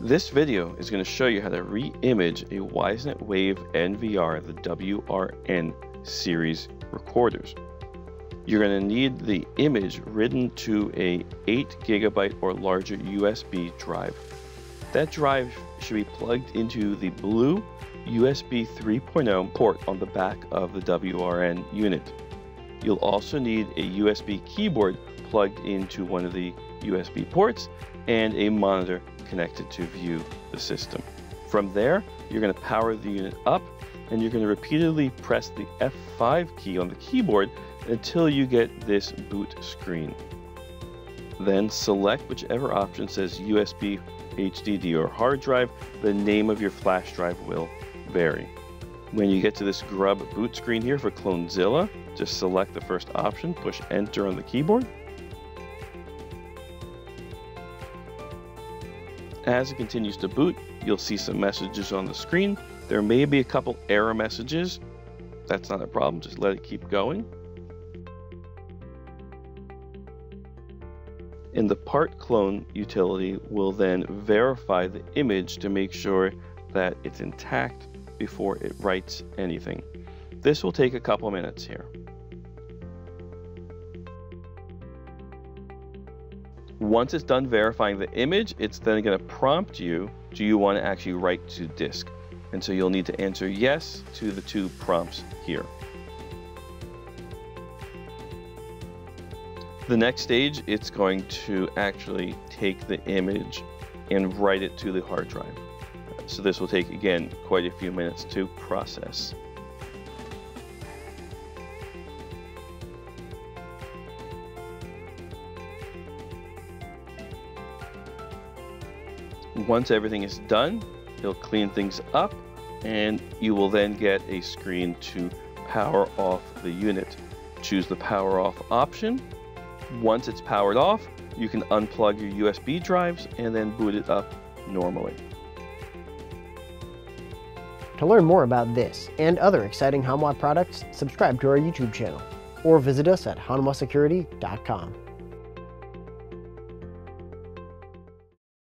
This video is going to show you how to re-image a Wisenet Wave NVR, the WRN series recorders. You're going to need the image written to a 8 gigabyte or larger USB drive. That drive should be plugged into the blue USB 3.0 port on the back of the WRN unit. You'll also need a USB keyboard plugged into one of the USB ports and a monitor connected to view the system. From there, you're going to power the unit up and you're going to repeatedly press the F5 key on the keyboard until you get this boot screen. Then select whichever option says USB, HDD, or hard drive. The name of your flash drive will vary. When you get to this grub boot screen here for Clonezilla, just select the first option, push enter on the keyboard. As it continues to boot, you'll see some messages on the screen. There may be a couple error messages. That's not a problem, just let it keep going. In the Partclone utility will then verify the image to make sure that it's intact before it writes anything. This will take a couple minutes here. Once it's done verifying the image, it's then going to prompt you, do you want to actually write to disk? And so you'll need to answer yes to the two prompts here. The next stage, it's going to actually take the image and write it to the hard drive. So this will take, again, quite a few minutes to process. Once everything is done, it'll clean things up and you will then get a screen to power off the unit. Choose the power off option. Once it's powered off, you can unplug your USB drives and then boot it up normally. To learn more about this and other exciting Hanwha products, subscribe to our YouTube channel or visit us at hanwhasecurity.com.